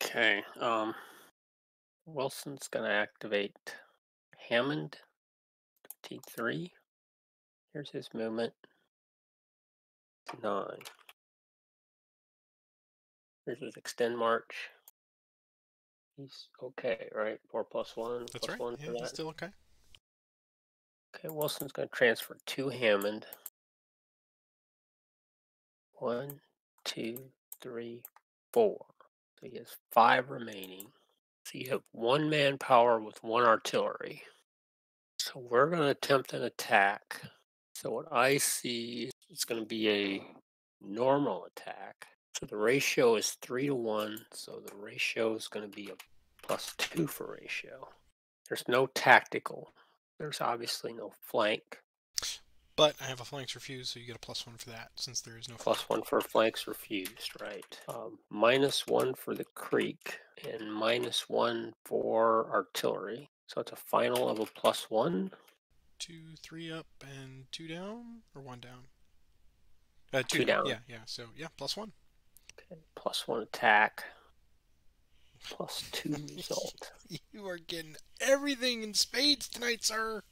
Speaker 1: Okay. Um, Wilson's going to activate Hammond. T3. Here's his movement. Nine. Here's his extend march. He's okay, right? Four plus one.
Speaker 2: That's
Speaker 1: plus
Speaker 2: right.
Speaker 1: One
Speaker 2: Yeah,
Speaker 1: for
Speaker 2: he's
Speaker 1: that.
Speaker 2: still okay.
Speaker 1: Okay, Wilson's going to transfer to Hammond. One, two, three, four. So he has five remaining. So you have one manpower with one artillery. So we're going to attempt an attack. So what I see is it's going to be a normal attack. So the ratio is three to one. So the ratio is going to be a plus two for ratio. There's no tactical. There's obviously no flank.
Speaker 2: But I have a flanks refused, so you get a plus one for that, since there is no
Speaker 1: Plus one for flanks refused, right? Um, minus one for the creek and minus one for artillery. So it's a final of a plus one.
Speaker 2: two, three up, and two down, or one down. Uh,
Speaker 1: Two down.
Speaker 2: Yeah, yeah. So yeah, plus one.
Speaker 1: Okay, plus one attack. Plus two [LAUGHS] result.
Speaker 2: You are getting everything in spades tonight, sir.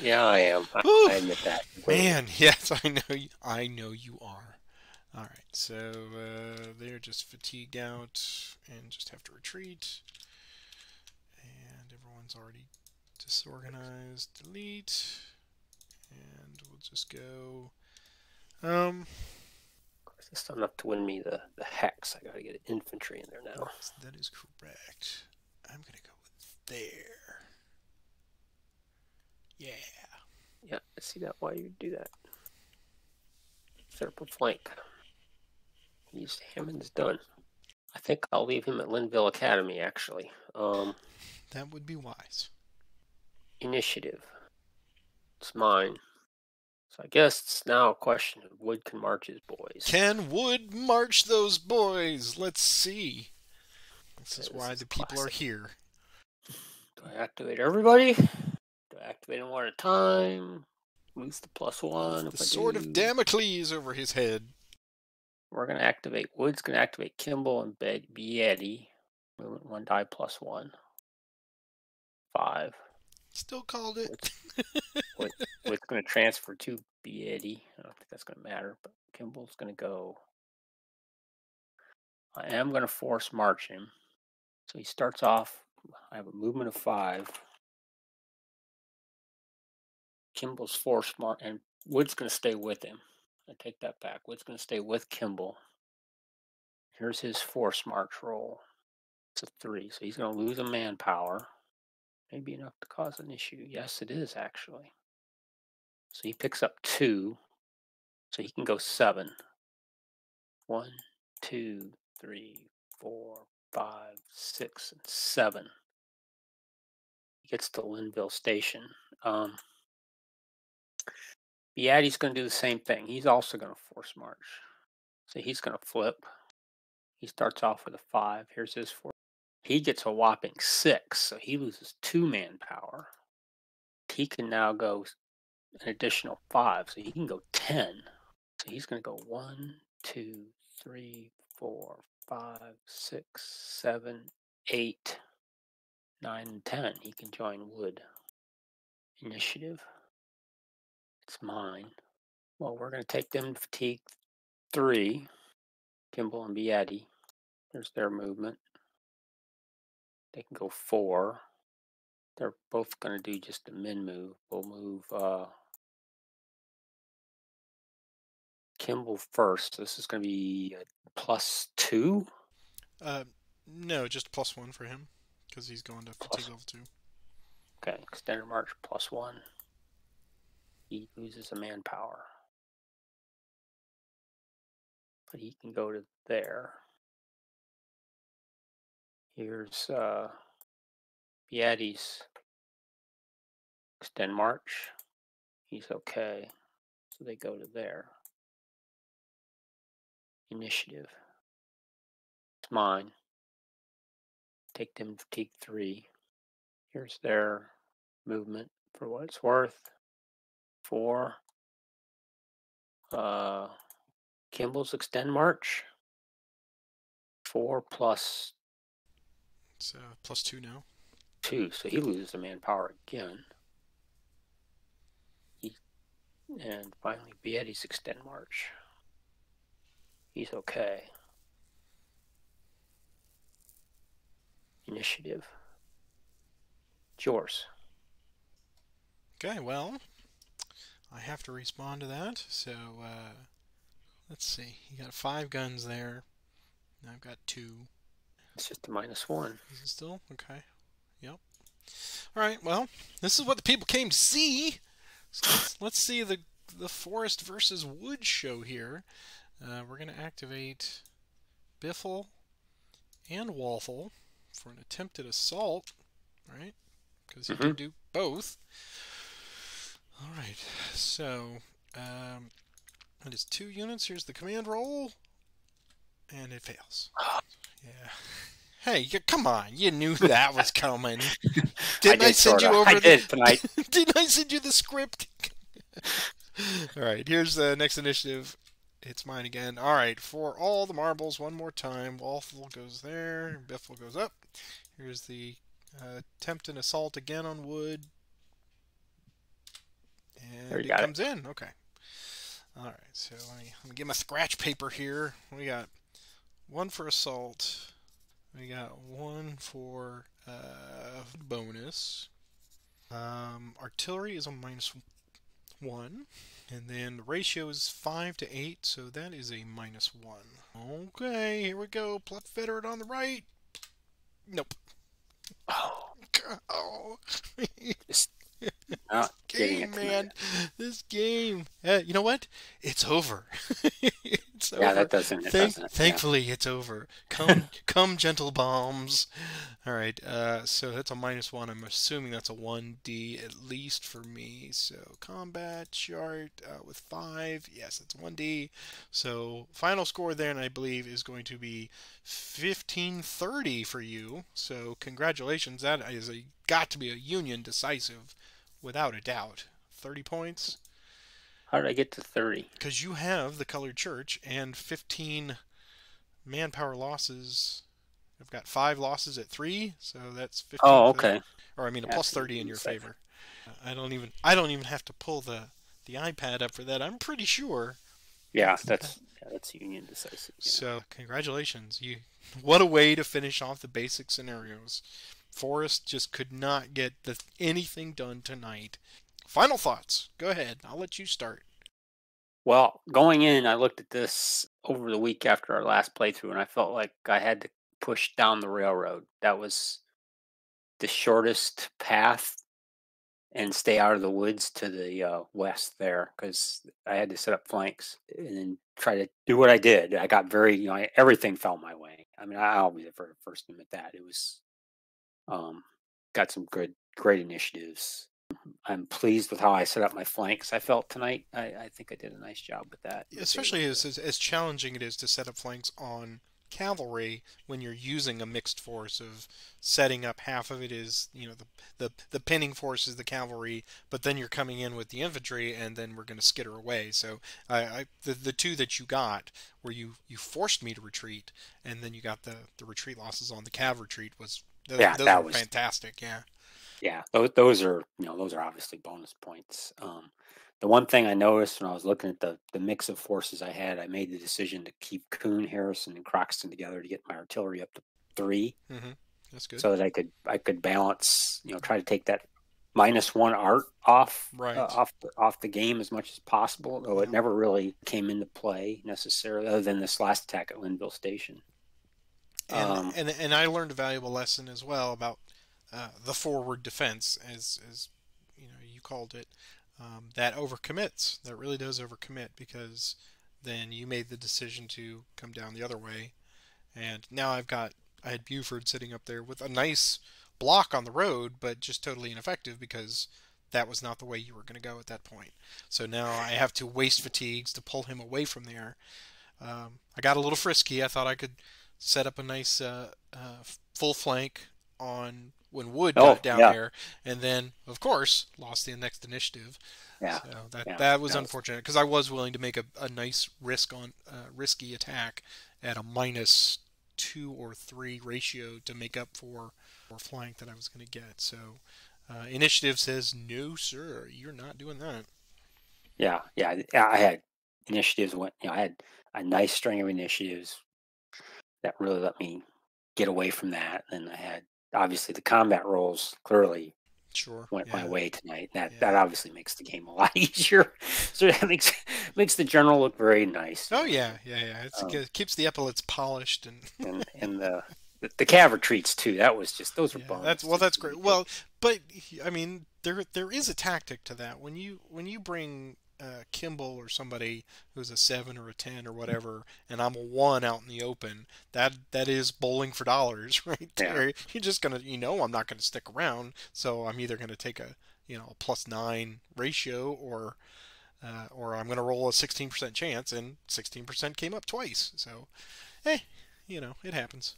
Speaker 1: Yeah, I am. I, I admit that.
Speaker 2: Man, [LAUGHS] yes, I know. You, I know you are. All right, so uh, they're just fatigued out and just have to retreat. And everyone's already disorganized. Delete. And we'll just go. Um,
Speaker 1: Of course, it's not enough to win me the, the hex. I gotta get infantry in there now.
Speaker 2: that is correct. I'm gonna go with there. Yeah.
Speaker 1: Yeah, I see that why you do that. Set up a flank. He's Hammond's done. I think I'll leave him at Lynnville Academy actually. Um
Speaker 2: That would be wise.
Speaker 1: initiative. It's mine. So I guess it's now a question of Wood can march his boys.
Speaker 2: Can Wood march those boys? Let's see. This is
Speaker 1: this
Speaker 2: why
Speaker 1: is
Speaker 2: the people are here.
Speaker 1: Do I activate everybody? Do I activate them one at a time? Lose the plus one.
Speaker 2: The sword of Damocles over his head.
Speaker 1: We're gonna activate Wood's gonna activate Kimball and Be- Beatty. Movement one die plus one. Five.
Speaker 2: Still called it. [LAUGHS]
Speaker 1: Wood's gonna transfer to Beatty. I don't think that's gonna matter, but Kimball's gonna go. I am gonna force march him. So he starts off. I have a movement of five. Kimball's force march, and Wood's gonna stay with him. I take that back. Wood's gonna stay with Kimball. Here's his force march roll. It's a three, so he's gonna lose a manpower. Maybe enough to cause an issue. Yes, it is actually. So he picks up two. So he can go seven. One, two, three, four, five, six, and seven. He gets to Lynnville Station. Um, Beatty's going to do the same thing. He's also going to force march. So he's going to flip. He starts off with a five. Here's his four. He gets a whopping six, so he loses two manpower. He can now go an additional five, so he can go ten. So he's going to go one, two, three, four, five, six, seven, eight, nine, ten. He can join Wood. Initiative. It's mine. Well, we're going to take them to fatigue three. Kimball and Beatty. There's their movement. They can go four. They're both going to do just a min move. We'll move uh, Kimball first. This is going to be plus two.
Speaker 2: Uh, no, just plus one for him because he's going to fatigue level two.
Speaker 1: Okay, extended march plus one. He loses a manpower. But he can go to there. Here's uh Beatty's extend march. He's okay. So they go to there. Initiative. It's mine. Take them to fatigue three. Here's their movement for what it's worth. Four. Uh, Kimball's extend march. Four plus
Speaker 2: It's uh, plus two now.
Speaker 1: two, so he loses the manpower again. He, and finally, Beatty's extend march. He's okay. Initiative. It's yours.
Speaker 2: Okay, well, I have to respond to that. So uh, let's see. You got five guns there. I've got two.
Speaker 1: It's just a minus one.
Speaker 2: Is it still okay? Yep. All right. Well, this is what the people came to see. So let's, let's see the the Forrest versus wood show here. Uh, we're going to activate Biffle and Waffle for an attempted assault, right? Because you can
Speaker 1: Mhm.
Speaker 2: do both. All right. So um, it is two units. Here's the command roll, and it fails. [GASPS] Yeah. Hey, you, come on! You knew that was coming. [LAUGHS] Didn't I,
Speaker 1: did
Speaker 2: send you over
Speaker 1: I
Speaker 2: the?
Speaker 1: did tonight. [LAUGHS]
Speaker 2: Didn't I send you the script? [LAUGHS] all right, here's the next initiative. It's mine again. All right, for all the marbles, one more time. Waffle goes there. Biffle goes up. Here's the uh, attempt and assault again on wood. And it
Speaker 1: got it.
Speaker 2: comes in. Okay. All right, so let me, let me get my scratch paper here. We got one for assault. We got one for uh, bonus. Um, artillery is a minus one. And then the ratio is 5 to 8, so that is a minus 1. Okay, here we go. Pluck veteran on the right. Nope.
Speaker 1: Oh, [LAUGHS]
Speaker 2: Oh. [LAUGHS]
Speaker 1: getting
Speaker 2: game, man. This game. Uh, you know what? It's over. [LAUGHS] it's
Speaker 1: yeah,
Speaker 2: over.
Speaker 1: that doesn't. It
Speaker 2: Thank,
Speaker 1: doesn't
Speaker 2: thankfully, yeah. it's over. Come, [LAUGHS] come, gentle bombs. All right, uh, so that's a minus one. I'm assuming that's a one D at least for me. So combat chart uh, with five. Yes, it's one D. So final score then, I believe, is going to be 1530 for you. So congratulations. That is a got to be a Union decisive, without a doubt. 30 points.
Speaker 1: How did I get to 30?
Speaker 2: Because you have the colored church and 15 manpower losses. I've got five losses at three, so that's 15.
Speaker 1: Oh, okay.
Speaker 2: Or I mean, a
Speaker 1: Yeah,
Speaker 2: 30 in your
Speaker 1: second.
Speaker 2: favor. I don't even I don't even have to pull the the iPad up for that. I'm pretty sure.
Speaker 1: Yeah, that's yeah, that's Union decisive. yeah.
Speaker 2: So congratulations, you. What a way to finish off the basic scenarios. Forrest just could not get the, anything done tonight. Final thoughts. Go ahead. I'll let you start.
Speaker 1: Well, going in, I looked at this over the week after our last playthrough, and I felt like I had to push down the railroad. That was the shortest path and stay out of the woods to the uh, west there because I had to set up flanks and try to do what I did. I got very, you know, I, everything fell my way. I mean, I always for first to admit that it was, um, got some good, great initiatives. I'm pleased with how I set up my flanks. I felt tonight. I, I think I did a nice job with that.
Speaker 2: Especially as, as as challenging it is to set up flanks on cavalry when you're using a mixed force of setting up half of it is you know the the, the pinning force is the cavalry but then you're coming in with the infantry and then we're going to skitter away so I, I the, the two that you got where you you forced me to retreat and then you got the the retreat losses on the cav retreat was those,
Speaker 1: Yeah,
Speaker 2: those
Speaker 1: that
Speaker 2: were
Speaker 1: was-
Speaker 2: fantastic yeah
Speaker 1: yeah those, those are you know those are obviously bonus points um the one thing i noticed when i was looking at the the mix of forces i had i made the decision to keep Coon, harrison and croxton together to get my artillery up to three
Speaker 2: hmm that's good.
Speaker 1: so that i could i could balance you know try to take that minus one art off
Speaker 2: Right.
Speaker 1: uh, off the, off the game as much as possible though it never really came into play necessarily other than this last attack at Lynnville station.
Speaker 2: And,
Speaker 1: Um,
Speaker 2: and and I learned a valuable lesson as well about uh, the forward defense, as as you know you called it. Um, that overcommits. That really does overcommit because then you made the decision to come down the other way, and now I've got I had Buford sitting up there with a nice block on the road, but just totally ineffective because that was not the way you were going to go at that point. So now I have to waste fatigues to pull him away from there. Um, I got a little frisky. I thought I could set up a nice uh, uh, full flank on when Wood
Speaker 1: Oh,
Speaker 2: got down
Speaker 1: yeah.
Speaker 2: there, and then of course lost the next initiative.
Speaker 1: yeah
Speaker 2: So that
Speaker 1: yeah,
Speaker 2: that was
Speaker 1: that
Speaker 2: unfortunate because I was willing to make a, a nice risk on uh, risky attack at a minus two or three ratio to make up for or flank that I was going to get. So uh, initiative says no, sir, you're not doing that.
Speaker 1: Yeah, yeah. I- yeah, I had initiatives. Went, you know, I had a nice string of initiatives that really let me get away from that. And I had obviously the combat rolls clearly
Speaker 2: Sure.
Speaker 1: went my way tonight. That
Speaker 2: Yeah.
Speaker 1: that obviously makes the game a lot [LAUGHS] easier. so that makes makes the general look very nice.
Speaker 2: Oh yeah, yeah, yeah. It's,
Speaker 1: Um,
Speaker 2: it keeps the epaulets polished and
Speaker 1: and [LAUGHS] and the the, the cav retreats too. That was just those were
Speaker 2: Yeah,
Speaker 1: bonus.
Speaker 2: that's well, that's great. Well, but I mean, there there is a tactic to that. When you when you bring uh, Kimball or somebody who's a seven or a ten or whatever, and I'm a one out in the open, that that is bowling for dollars [LAUGHS] right
Speaker 1: Yeah.
Speaker 2: there. You're just gonna, you know, I'm not gonna stick around, so I'm either gonna take a you know a plus nine ratio or. Uh, or I'm going to roll a 16% chance, and 16% came up twice. So, hey, you know, it happens.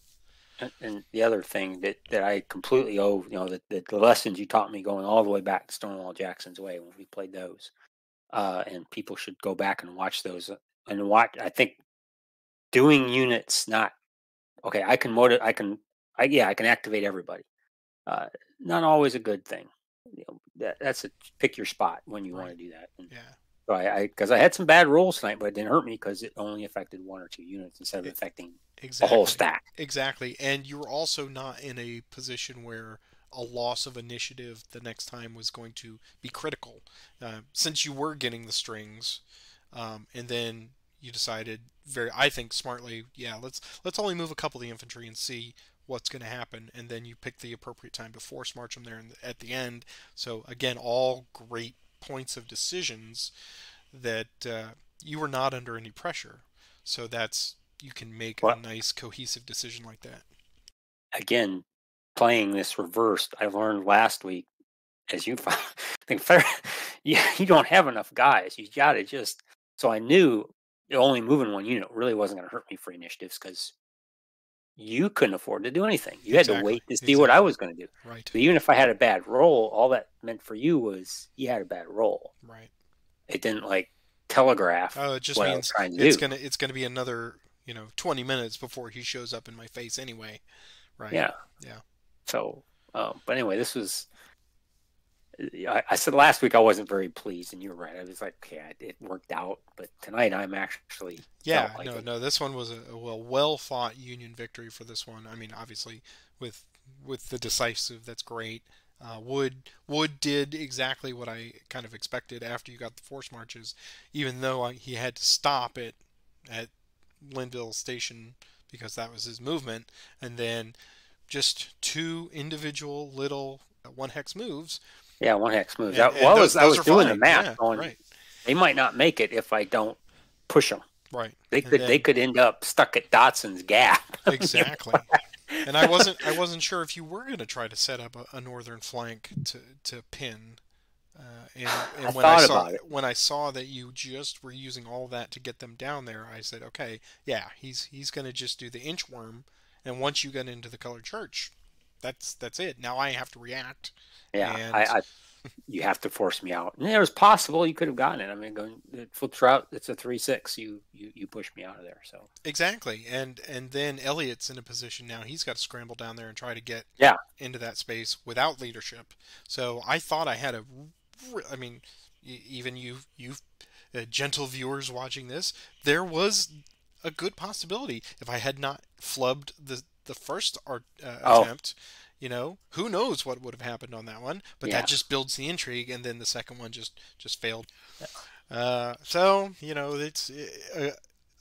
Speaker 1: And, the other thing that, that I completely owe, you know, the, the, the lessons you taught me going all the way back to Stonewall Jackson's Way when we played those, uh, and people should go back and watch those uh, and watch. I think doing units not okay. I can motive. I can. I yeah. I can activate everybody. Uh, not always a good thing. You know, that, that's a pick your spot when you want to do that. And
Speaker 2: Yeah.
Speaker 1: so I because I, had some bad rolls tonight, but it didn't hurt me because it only affected one or two units instead of
Speaker 2: It-
Speaker 1: affecting the whole stack.
Speaker 2: Exactly. And you were also not in a position where a loss of initiative the next time was going to be critical. Uh, since you were getting the strings, um, and then you decided very I think smartly, yeah, let's let's only move a couple of the infantry and see what's going to happen and then you pick the appropriate time to force march them there in the, at the end. So again, all great points of decisions that uh, you were not under any pressure. So that's you can make a nice cohesive decision like that.
Speaker 1: Again, playing this reversed, I learned last week, as you [LAUGHS] think, [LAUGHS] you, you don't have enough guys. You got to just. So I knew the only moving one unit really wasn't going to hurt me for initiatives because you couldn't afford to do anything. You exactly. had to wait to see exactly. what I was going to do.
Speaker 2: Right.
Speaker 1: So even if I had a bad roll, all that meant for you was you had a bad roll.
Speaker 2: Right.
Speaker 1: It didn't like telegraph.
Speaker 2: Oh, it just means it's do. gonna it's gonna be another you know 20 minutes before he shows up in my face anyway. Right.
Speaker 1: Yeah.
Speaker 2: Yeah.
Speaker 1: So, um, but anyway, this was I, I, said last week I wasn't very pleased, and you were right. I was like, yeah, it worked out, but tonight I'm actually
Speaker 2: yeah,
Speaker 1: like
Speaker 2: no,
Speaker 1: it.
Speaker 2: no. This one was a, a well well fought Union victory for this one. I mean, obviously with with the decisive, that's great. Uh, Wood Wood did exactly what I kind of expected after you got the force marches, even though I, he had to stop it at Lynnville Station because that was his movement, and then just two individual little uh, one hex moves
Speaker 1: yeah, one hex moves. And, well, those, I was, I was doing fine. the math
Speaker 2: yeah,
Speaker 1: on.
Speaker 2: Right.
Speaker 1: They might not make it if I don't push them.
Speaker 2: Right.
Speaker 1: They could. Then, they could end up stuck at Dotson's Gap. [LAUGHS]
Speaker 2: Exactly. and I wasn't. I wasn't sure if you were going to try to set up a, a northern flank to to pin. Uh, and, [SIGHS] and
Speaker 1: I
Speaker 2: when I saw
Speaker 1: it.
Speaker 2: when I saw that you just were using all that to get them down there, I said, okay, yeah, he's he's going to just do the inchworm, and once you get into the colored church, that's that's it. Now I have to react
Speaker 1: yeah, and... I, I, you have to force me out. And it was possible you could have gotten it. I mean, going it flips out. It's a three six. You you you push me out of there. So
Speaker 2: exactly, and and then Elliot's in a position now. He's got to scramble down there and try to get
Speaker 1: yeah
Speaker 2: into that space without leadership. So I thought I had a. I mean, even you you uh, gentle viewers watching this, there was a good possibility if I had not flubbed the the first art, uh, oh. attempt you know who knows what would have happened on that one but yeah. that just builds the intrigue and then the second one just just failed yeah. uh, so you know it's a,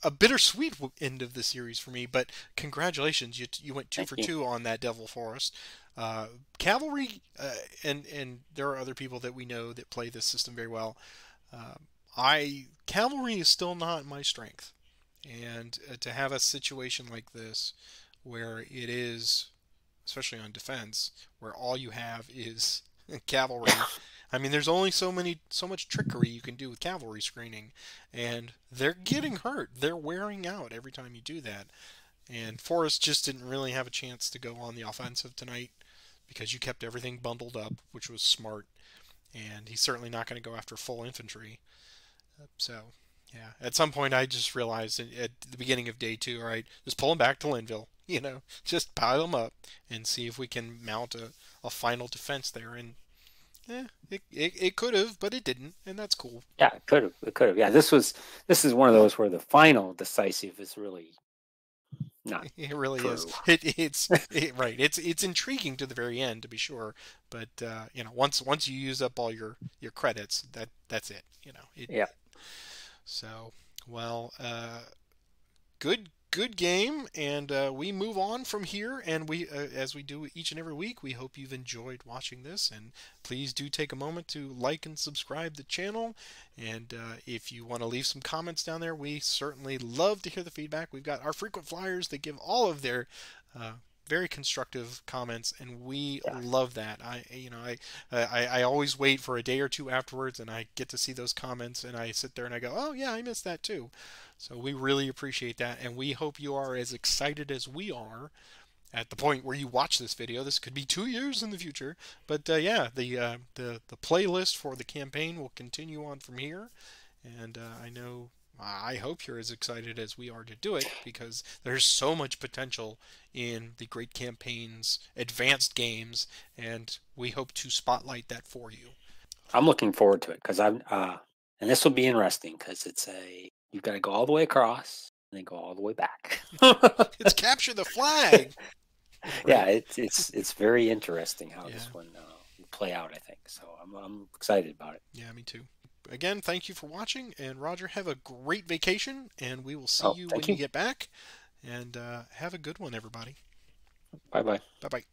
Speaker 2: a, bittersweet end of the series for me but congratulations you, you went two
Speaker 1: Thank
Speaker 2: for
Speaker 1: you.
Speaker 2: two on that devil Forrest uh, cavalry uh, and and there are other people that we know that play this system very well uh, i cavalry is still not my strength and uh, to have a situation like this where it is especially on defense, where all you have is [LAUGHS] cavalry. [COUGHS] I mean, there's only so many, so much trickery you can do with cavalry screening, and they're getting hurt. They're wearing out every time you do that. And Forrest just didn't really have a chance to go on the offensive tonight because you kept everything bundled up, which was smart. And he's certainly not going to go after full infantry. So, yeah, at some point I just realized at the beginning of day two, all right, just pull them back to Lynnville. [LAUGHS] you know, just pile them up and see if we can mount a, a final defense there. And yeah, it, it, it could have, but it didn't, and that's cool.
Speaker 1: Yeah, it could have. It could have. Yeah, this was this is one of those where the final decisive is really not. [LAUGHS]
Speaker 2: It really
Speaker 1: true.
Speaker 2: is. It, it's [LAUGHS] it, right. It's it's intriguing to the very end, to be sure. But uh, you know, once once you use up all your your credits, that that's it. You know. It,
Speaker 1: yeah.
Speaker 2: So well, uh, good good game, and uh, we move on from here. And we, uh, as we do each and every week, we hope you've enjoyed watching this. And please do take a moment to like and subscribe the channel. And uh, if you want to leave some comments down there, we certainly love to hear the feedback. We've got our frequent flyers that give all of their uh, very constructive comments, and we yeah. love that. I, you know, I, I, I always wait for a day or two afterwards, and I get to see those comments, and I sit there and I go, oh yeah, I missed that too. So we really appreciate that, and we hope you are as excited as we are at the point where you watch this video. This could be two years in the future, but uh, yeah, the uh, the the playlist for the campaign will continue on from here, and uh, I know I hope you're as excited as we are to do it because there's so much potential in the Great Campaigns advanced games, and we hope to spotlight that for you.
Speaker 1: I'm looking forward to it because I'm, uh, and this will be interesting because it's a you've got to go all the way across and then go all the way back. [LAUGHS]
Speaker 2: it's capture the flag. [LAUGHS]
Speaker 1: yeah, it's it's it's very interesting how yeah. this one uh, will play out. I think so. I'm I'm excited about it.
Speaker 2: Yeah, me too again, thank you for watching. And Roger, have a great vacation, and we will see
Speaker 1: oh,
Speaker 2: you when
Speaker 1: you.
Speaker 2: you get back. And uh, have a good one, everybody.
Speaker 1: Bye bye.
Speaker 2: Bye bye.